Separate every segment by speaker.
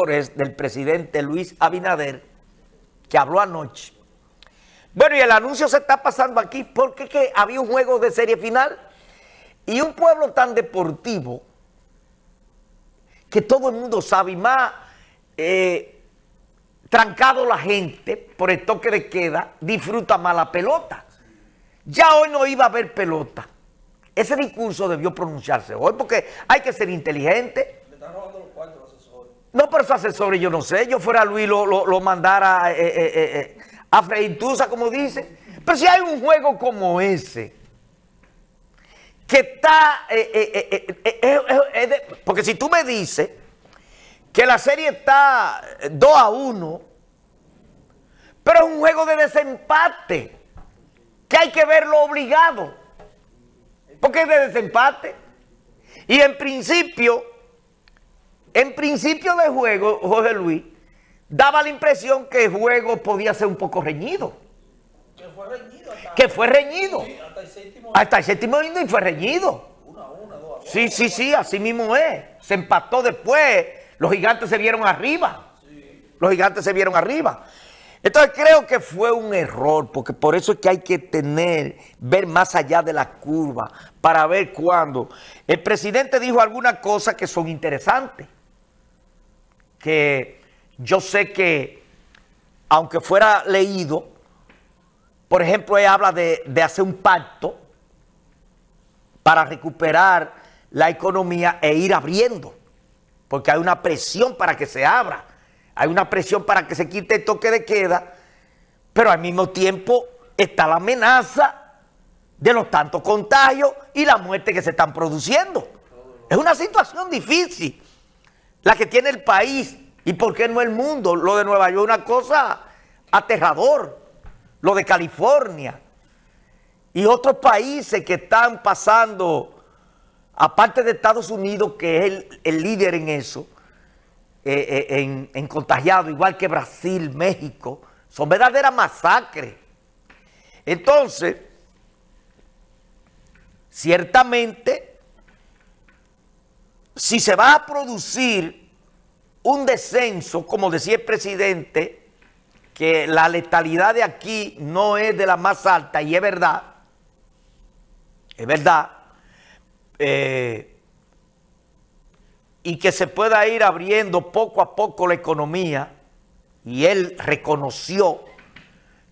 Speaker 1: del presidente Luis Abinader, que habló anoche. Bueno, y el anuncio se está pasando aquí porque que había un juego de serie final y un pueblo tan deportivo que todo el mundo sabe y más eh, trancado la gente por el toque de queda, disfruta más la pelota. Ya hoy no iba a haber pelota. Ese discurso debió pronunciarse hoy porque hay que ser inteligente. Le están robando los cuartos asesores. No, pero esos asesores yo no sé. Yo fuera Luis lo, lo, mandara eh, eh, eh, a como dice. Pero si hay un juego como ese, que está... porque si tú me dices que la serie está 2 a 1, pero es un juego de desempate, que hay que verlo obligado porque es de desempate. Y en principio, en principio de juego, Jorge Luis, daba la impresión que el juego podía ser un poco reñido. Que fue reñido. que fue reñido. hasta el séptimo. Hasta el séptimo y fue reñido. Una, una, dos, sí, sí, sí, así mismo es. Se empató después. Los gigantes se vieron arriba. Los gigantes se vieron arriba. Entonces creo que fue un error, porque por eso es que hay que tener, ver más allá de la curva, para ver cuándo. El presidente dijo algunas cosas que son interesantes, que yo sé que, aunque fuera leído, por ejemplo, él habla de, de hacer un pacto para recuperar la economía e ir abriendo, porque hay una presión para que se abra hay una presión para que se quite el toque de queda, pero al mismo tiempo está la amenaza de los tantos contagios y la muerte que se están produciendo. Es una situación difícil la que tiene el país y por qué no el mundo. Lo de Nueva York una cosa aterrador, lo de California y otros países que están pasando, aparte de Estados Unidos, que es el, líder en eso, eh, eh, en, contagiados, igual que Brasil, México. Son verdaderas masacres. Entonces, ciertamente, si se va a producir un descenso, como decía el presidente, que la letalidad de aquí no es de la más alta, y es verdad, es verdad, eh, y que se pueda ir abriendo poco a poco la economía, y él reconoció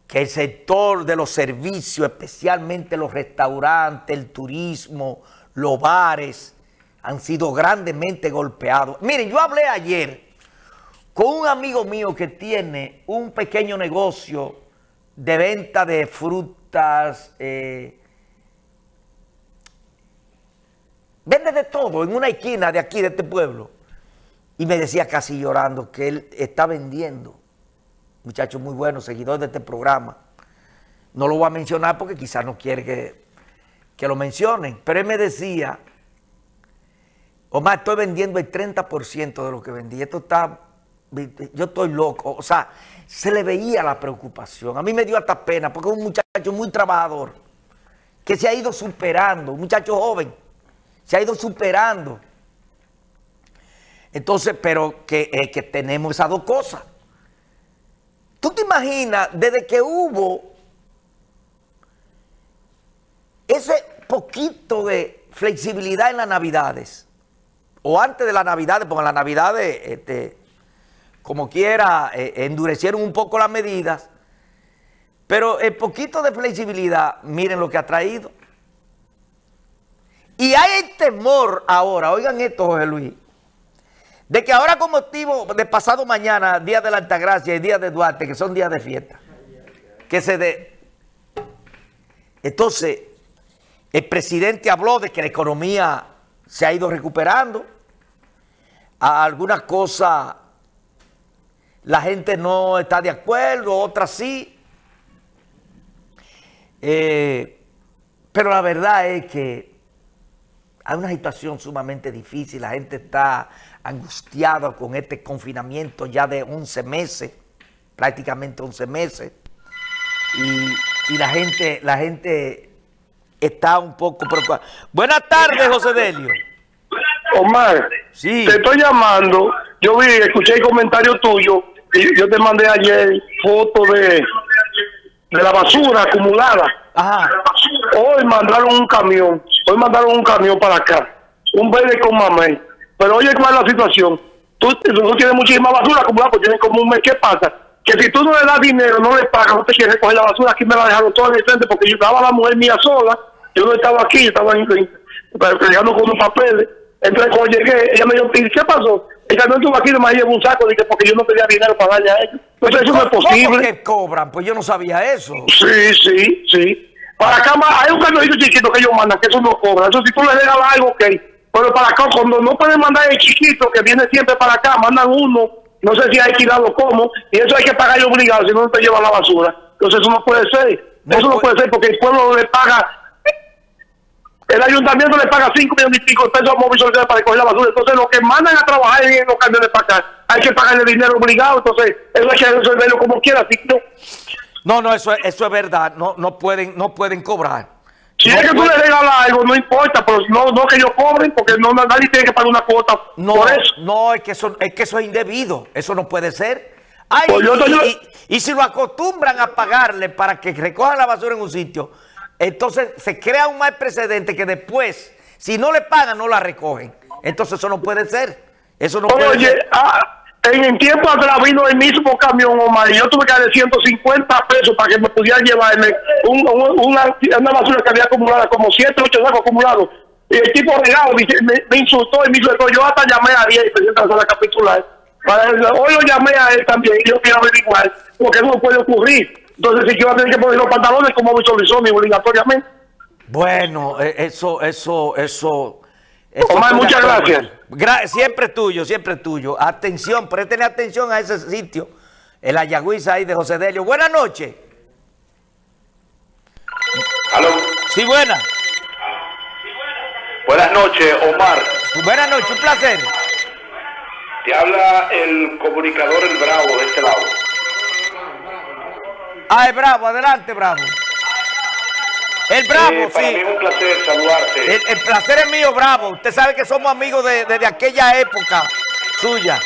Speaker 1: que el sector de los servicios, especialmente los restaurantes, el turismo, los bares, han sido grandemente golpeados. Miren, yo hablé ayer con un amigo mío que tiene un pequeño negocio de venta de frutas, eh, Vende de todo en una esquina de aquí, de este pueblo. Y me decía casi llorando que él está vendiendo. Muchacho muy bueno, seguidor de este programa. No lo voy a mencionar porque quizás no quiere que, que lo mencionen. Pero él me decía, Omar, estoy vendiendo el 30% de lo que vendí. Esto está, yo estoy loco. O sea, se le veía la preocupación. A mí me dio hasta pena porque es un muchacho muy trabajador que se ha ido superando, un muchacho joven se ha ido superando. Entonces, pero que, eh, que tenemos esas dos cosas. ¿Tú te imaginas desde que hubo ese poquito de flexibilidad en las navidades, o antes de las navidades, porque en las navidades, este, como quiera, eh, endurecieron un poco las medidas, pero el poquito de flexibilidad, miren lo que ha traído. Y hay temor ahora, oigan esto, José Luis, de que ahora con motivo de pasado mañana, día de la Altagracia y día de Duarte, que son días de fiesta, que se dé. Entonces, el presidente habló de que la economía se ha ido recuperando. Algunas cosas la gente no está de acuerdo, otras sí. Eh, pero la verdad es que hay una situación sumamente difícil, la gente está angustiada con este confinamiento ya de 11 meses, prácticamente 11 meses, y, la gente la gente está un poco preocupada. Buenas tardes, José Delio.
Speaker 2: Omar, sí. te estoy llamando yo vi, escuché el comentario tuyo y yo te mandé ayer foto de, de la basura acumulada.
Speaker 1: Ajá.
Speaker 2: Hoy mandaron un camión, hoy mandaron un camión para acá, un verde con mamey. Pero oye, ¿cuál es la situación? Tú, tú tienes muchísima basura acumulada, porque tienes como un mes. ¿Qué pasa? Que si tú no le das dinero, no le pagas, no te quieres recoger la basura, aquí me la dejaron toda en el frente, porque yo estaba la mujer mía sola, yo no estaba aquí, estaba peleando con unos papeles. Entonces, cuando llegué, ella me dijo, ¿y qué pasó? El camión estuvo aquí, me llevó un saco, dije, porque yo no tenía dinero para darle a ellos. Entonces, eso no es
Speaker 1: ¿Cómo
Speaker 2: posible.
Speaker 1: que cobran? Pues yo no sabía eso.
Speaker 2: Sí, sí, sí. Para acá hay un camioncito chiquito que ellos mandan, que eso no cobra. Eso si tú le regalas algo, ok. Pero para acá, cuando no pueden mandar el chiquito que viene siempre para acá, mandan uno, no sé si hay alquilado o cómo, y eso hay que pagar obligado, si no no te lleva la basura. Entonces eso no puede ser.
Speaker 1: No
Speaker 2: eso no
Speaker 1: puede
Speaker 2: ser porque el pueblo le paga, el ayuntamiento le paga 5 millones y pico de pesos a Móvil Solidario para recoger la basura. Entonces los que mandan a trabajar en los camiones para acá, hay que pagarle dinero obligado. Entonces eso hay que resolverlo como quiera. Así que no-
Speaker 1: No, eso, es- eso es verdad. No, no, pueden, no pueden cobrar.
Speaker 2: Si
Speaker 1: No
Speaker 2: es que tú
Speaker 1: pueden-
Speaker 2: le regalas algo, no importa, pero no, no que ellos cobren, porque no nadie tiene que pagar una cuota
Speaker 1: No,
Speaker 2: por eso.
Speaker 1: no, es que eso, es que eso es indebido. Eso no puede ser. Ay,
Speaker 2: Pues
Speaker 1: y, y- y si lo acostumbran a pagarle para que recojan la basura en un sitio, entonces se crea un mal precedente que después, si no le pagan, no la recogen. Entonces eso no puede ser. Eso no puede ser.
Speaker 2: ah, en el tiempo atrás vino el mismo camión, Omar, y yo tuve que darle 150 pesos para que me pudieran llevarme un- un- una, una basura que había acumulada, como 7, 8 sacos acumulados. Y el tipo regado me, me insultó y me insultó. Yo hasta llamé a 10 y presidente de la capitular. Para, hoy lo llamé a él también y yo quiero averiguar, porque eso no puede ocurrir. Entonces, si que va a tener que poner los pantalones como Bisolizón obligatoriamente.
Speaker 1: Bueno, eh, eso, eso, eso. eso
Speaker 2: Omar, muchas gracias.
Speaker 1: Gra- siempre tuyo, siempre tuyo. Atención, presten atención a ese sitio, en la Yagüiza ahí de José Delio. Buenas noches.
Speaker 3: Aló.
Speaker 1: Sí, buenas.
Speaker 3: Buenas noches, Omar.
Speaker 1: Buenas noches, un placer.
Speaker 3: Te habla el comunicador El Bravo de este lado.
Speaker 1: Ay, bravo, adelante, bravo. El bravo,
Speaker 3: Eh, para
Speaker 1: sí.
Speaker 3: mí es un placer saludarte.
Speaker 1: El, el placer es mío, bravo. Usted sabe que somos amigos de- desde aquella época suya.